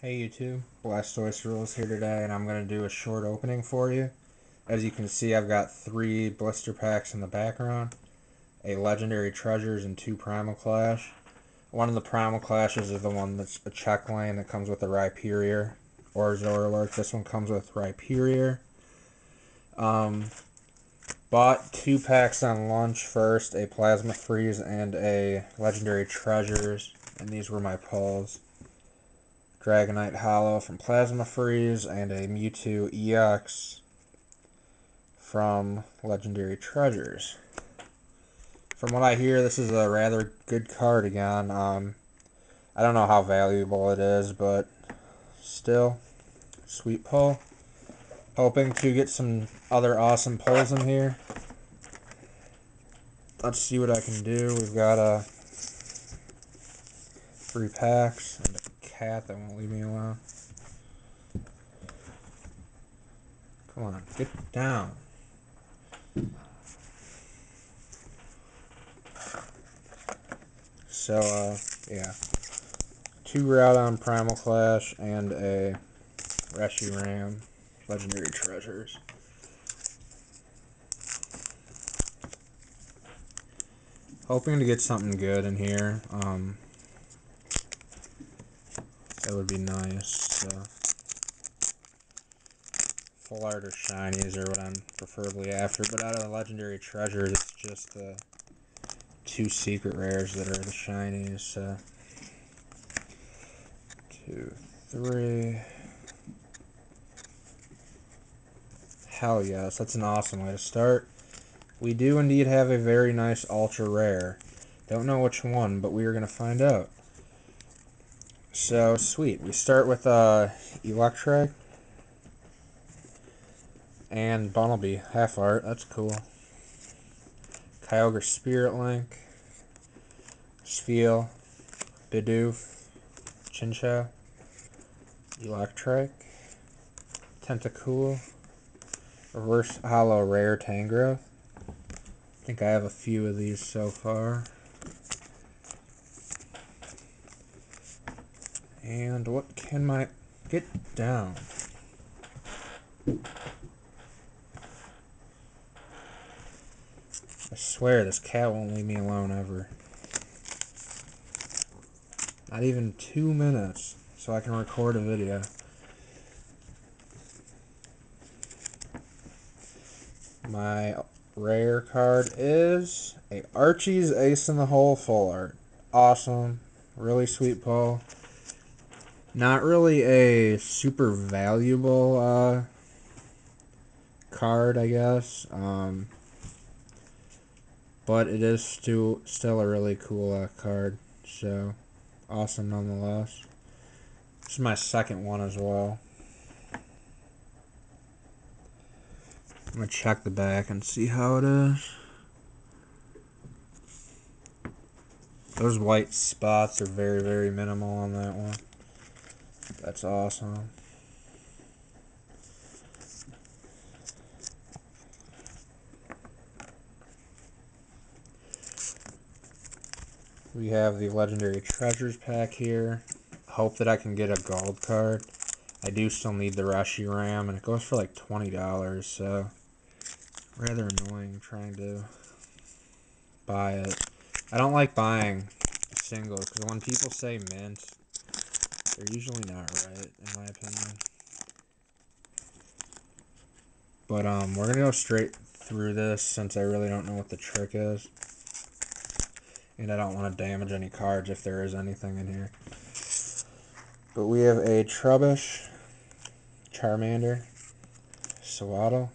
Hey YouTube, Blastoise Rules here today and I'm going to do a short opening for you. As you can see I've got three blister packs in the background, a Legendary Treasures and two Primal Clash. One of the Primal Clashes is the one that's a check lane that comes with a Rhyperior or Zoroark. This one comes with Rhyperior. Um, bought two packs on lunch first, a Plasma Freeze and a Legendary Treasures, and these were my pulls. Dragonite Holo from Plasma Freeze, and a Mewtwo EX from Legendary Treasures. From what I hear, this is a rather good card again. Um, I don't know how valuable it is, but still, sweet pull. Hoping to get some other awesome pulls in here. Let's see what I can do. We've got a uh, three packs and a cat that won't leave me alone. Come on, get down. So, uh, yeah. Two Groudon Primal Clash and a Reshiram Legendary Treasures. Hoping to get something good in here. Um, that would be nice. Uh, full art or shinies are what I'm preferably after, but out of the legendary treasures, it's just the two secret rares that are the shinies. Two, three. Hell yes, that's an awesome way to start. We do indeed have a very nice ultra rare. Don't know which one, but we are going to find out. So, sweet. We start with uh, Electric and Bunnelby, half art. That's cool. Kyogre Spirit Link, Spheal, Bidoof, Chinchou, Electric, Tentacool, Reverse Holo Rare Tangrowth. I think I have a few of these so far. And what can my... Get down. I swear this cat won't leave me alone ever. Not even two minutes so I can record a video. My rare card is a Archie's Ace in the Hole full art. Awesome. Really sweet pull. Not really a super valuable uh, card, I guess. Um, but it is still still a really cool uh, card. So awesome nonetheless. This is my second one as well. I'm gonna check the back and see how it is. Those white spots are very, very minimal on that one. That's awesome. We have the Legendary Treasures pack here. Hope that I can get a gold card. I do still need the Reshiram, and it goes for like $20, so rather annoying trying to buy it. I don't like buying a single, because when people say mint, they're usually not right, in my opinion. But um, we're gonna go straight through this since I really don't know what the trick is. And I don't want to damage any cards if there is anything in here. But we have a Trubbish, Charmander, Sewaddle,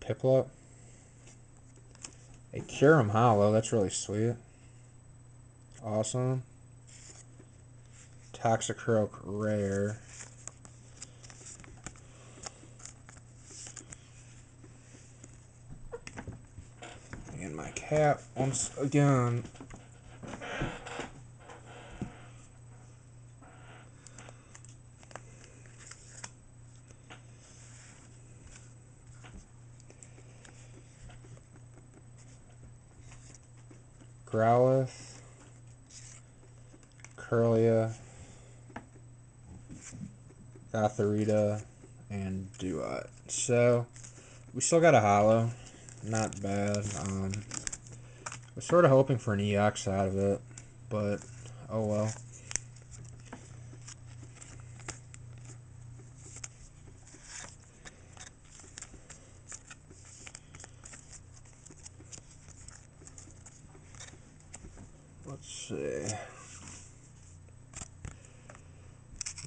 Piplup, a Kyurem Holo, that's really sweet. Awesome. Toxicroak Rare. And my cat once again. Growlithe, Kirlia, Gothorita, and Duat. So, we still got a holo. Not bad. Um, we're sort of hoping for an EX out of it, but oh well. Let's see.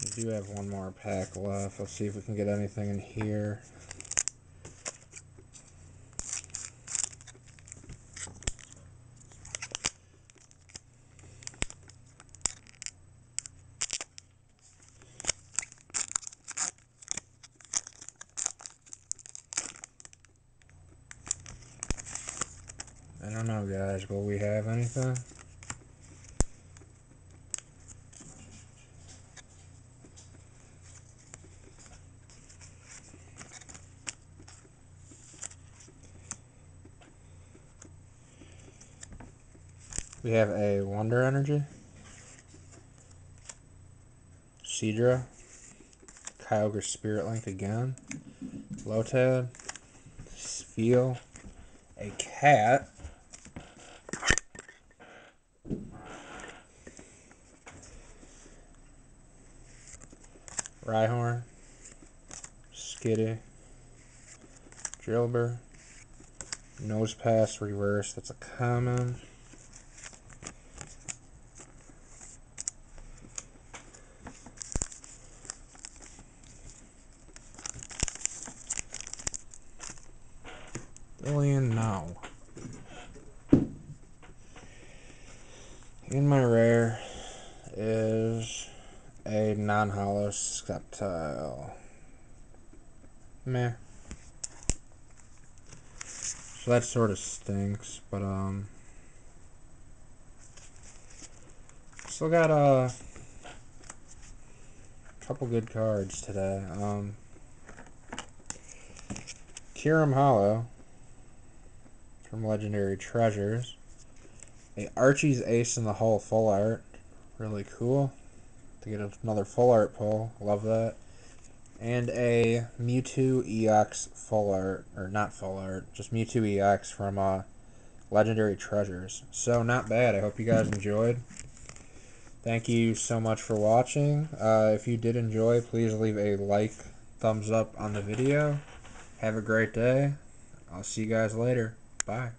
We do have one more pack left. Let's see if we can get anything in here. I don't know, guys. Will we have anything? We have a Wonder Energy, Seadra, Kyogre Spirit Link again, Lotad, Spheal, a cat, Rhyhorn, Skitty, Drillbur, Nosepass Reverse, that's a common. Alien now. In my rare is a non-holo Sceptile. Meh. So that sort of stinks, but um, still got a couple good cards today. Um, Kyurem Holo from Legendary Treasures. A Archie's Ace in the Hole full art. Really cool. To get another full art pull. Love that. And a Mewtwo EX full art. Or not full art. Just Mewtwo EX from uh, Legendary Treasures. So not bad. I hope you guys enjoyed. Thank you so much for watching. Uh, if you did enjoy, please leave a like, thumbs up on the video. Have a great day. I'll see you guys later. Bye.